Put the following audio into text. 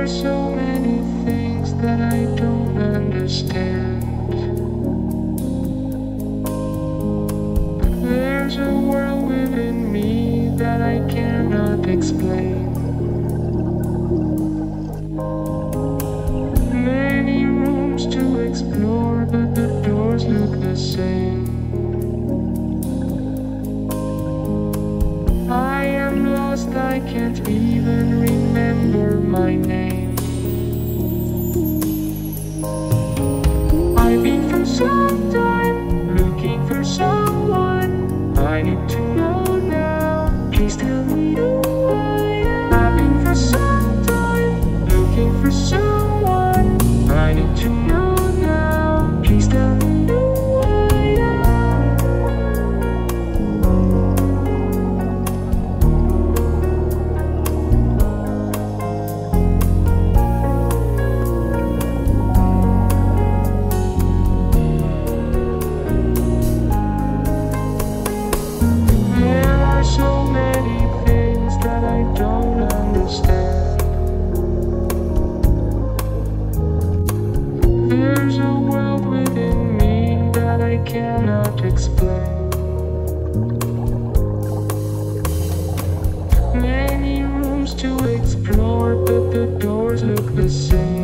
are so many things that I don't understand. There's a world within me that I cannot explain. Many rooms to explore, but the doors look the same. I am lost, I can't even remember my name. I've been for some time looking for someone. I need to cannot explain. Many rooms to explore, but the doors look the same.